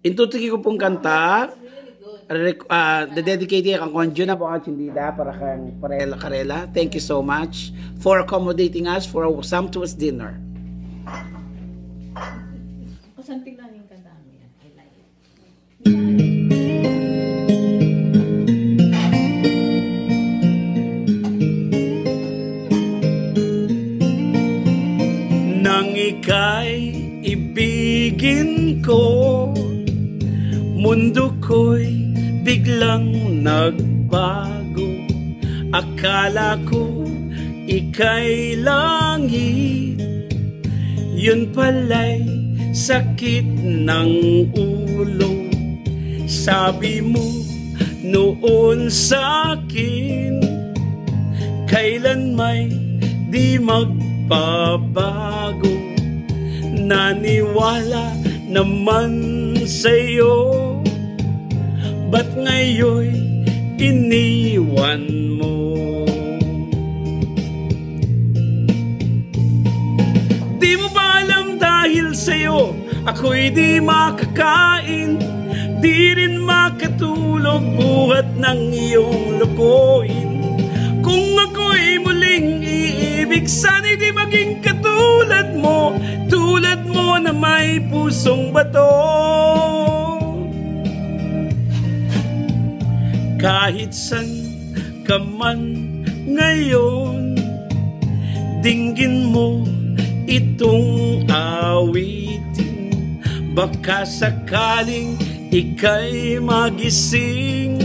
Intutigi ko pong kanta. Uh, dedicate kang konjo na po ang Chindida para kang Parela Karela. Thank you so much for accommodating us for a sumptuous dinner. Kusan tingnan yung kanta mo yan. I like it. Nang ika'y ibigin ko Mundo ko'y biglang nagbago. Akala ko ika'y langit. Yun pala'y sakit ng ulo. Sabi mo noon sa akin Kailan may di magbabago? Naniwala naman sa'yo Ba't ngayon iniwan mo? Di mo ba alam dahil sa'yo Ako'y di makakain? Di rin makatulog buhat ng iyong lukuin Kung ako'y muling iibig Sana'y di maging katulad mo. Tulad mo na may pusong bato Kahit san ka man ngayon Dinggin mo itong awitin. Baka sakaling ika'y magising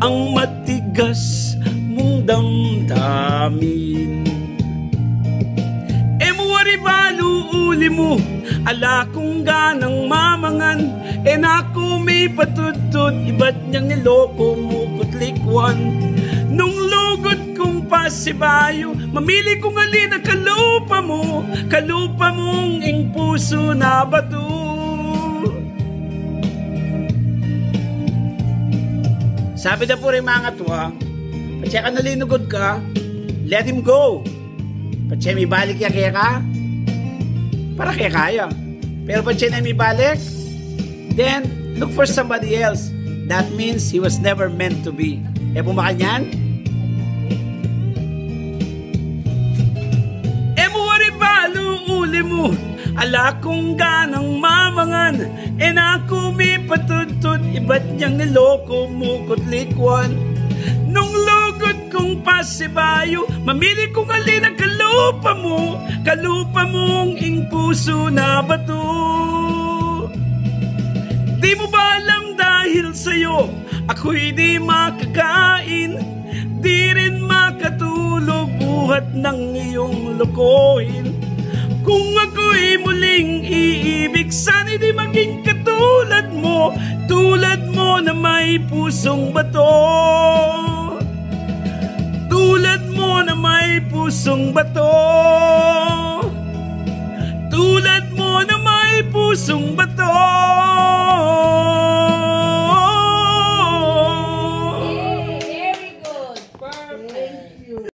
Ang matigas mong damdamin balo uli mo. Ala kong ganang mamangan E naku may patutod Iba't niyang niloko mo kutlikwan. Nung lugot kong pasibayo Mamili kong alin ang kalupa mo. Kalupa mong ing puso na bato. Sabi na po rin mga tuwa Patsya ka nalinugod ka. Let him go. Patsya may balik ya kaya ka Para kaya kaya. Pero patsya na may balik Then look for somebody else. That means he was never meant to be. E pumaka niyan E mo wari balo uli mo? Ala kong ganang mamangan. E naku may patutod Iba't niyang niloko mo kutlikwan kong pasibayo Mamili kong alin ang kalupa mo Kalupa mong ing puso na bato. Di mo ba alam dahil sa'yo Ako'y di makakain Di rin makatulog buhat ng iyong lokohin. Kung ako'y muling iibig Sana'y di maging katulad mo Tulad mo na may pusong bato Tulad mo na may pusong bato. Tulad mo na may pusong bato